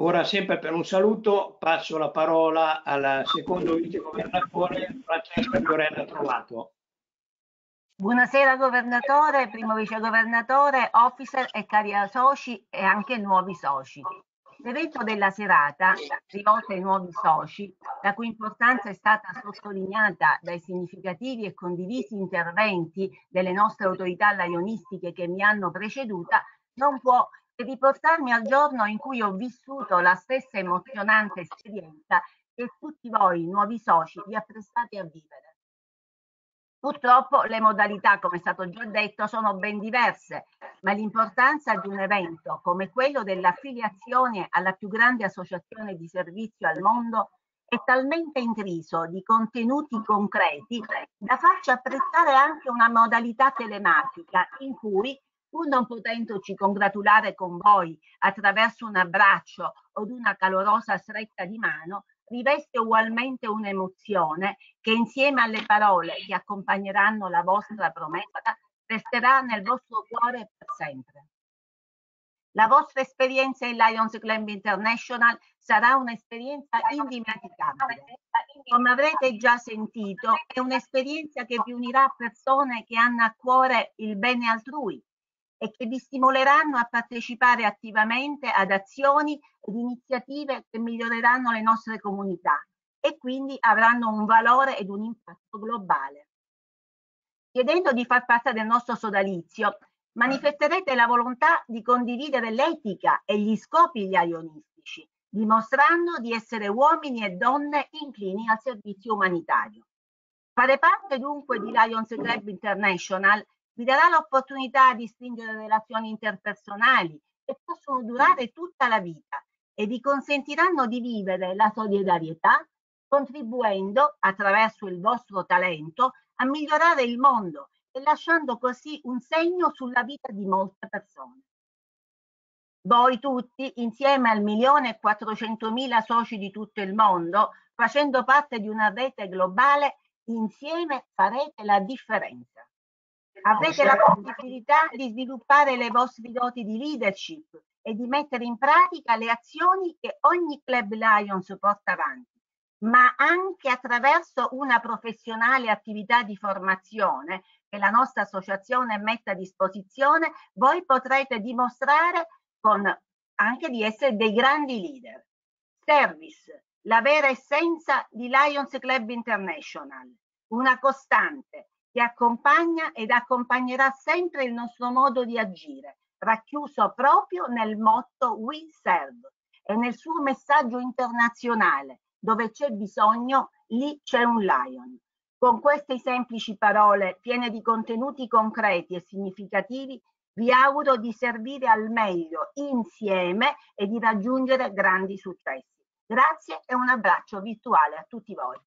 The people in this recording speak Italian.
Ora, sempre per un saluto, passo la parola al secondo vicegovernatore Francesco Fiorella Trovato. Buonasera governatore, primo vicegovernatore, officer e cari soci e anche nuovi soci. L'evento della serata, rivolto ai nuovi soci, la cui importanza è stata sottolineata dai significativi e condivisi interventi delle nostre autorità lionistiche che mi hanno preceduta, non può che riportarmi al giorno in cui ho vissuto la stessa emozionante esperienza che tutti voi, nuovi soci, vi apprestate a vivere. Purtroppo le modalità, come è stato già detto, sono ben diverse, ma l'importanza di un evento come quello dell'affiliazione alla più grande associazione di servizio al mondo è talmente intriso di contenuti concreti da farci apprezzare anche una modalità telematica in cui, pur non potendoci congratulare con voi attraverso un abbraccio o una calorosa stretta di mano, riveste ugualmente un'emozione che insieme alle parole che accompagneranno la vostra promessa resterà nel vostro cuore per sempre. La vostra esperienza in Lions Club International sarà un'esperienza indimenticabile. Come avrete già sentito, è un'esperienza che vi unirà a persone che hanno a cuore il bene altrui, e che vi stimoleranno a partecipare attivamente ad azioni ed iniziative che miglioreranno le nostre comunità e quindi avranno un valore ed un impatto globale. Chiedendo di far parte del nostro sodalizio, manifesterete la volontà di condividere l'etica e gli scopi ionistici, dimostrando di essere uomini e donne inclini al servizio umanitario. Fare parte dunque di Lions Club International vi darà l'opportunità di stringere relazioni interpersonali che possono durare tutta la vita e vi consentiranno di vivere la solidarietà contribuendo attraverso il vostro talento a migliorare il mondo e lasciando così un segno sulla vita di molte persone. Voi tutti, insieme al milione e quattrocentomila soci di tutto il mondo, facendo parte di una rete globale, insieme farete la differenza avrete la possibilità di sviluppare le vostre doti di leadership e di mettere in pratica le azioni che ogni Club Lions porta avanti, ma anche attraverso una professionale attività di formazione che la nostra associazione mette a disposizione, voi potrete dimostrare con, anche di essere dei grandi leader. Service, la vera essenza di Lions Club International, una costante, che accompagna ed accompagnerà sempre il nostro modo di agire, racchiuso proprio nel motto We Serve e nel suo messaggio internazionale, dove c'è bisogno, lì c'è un lion. Con queste semplici parole, piene di contenuti concreti e significativi, vi auguro di servire al meglio insieme e di raggiungere grandi successi. Grazie e un abbraccio virtuale a tutti voi.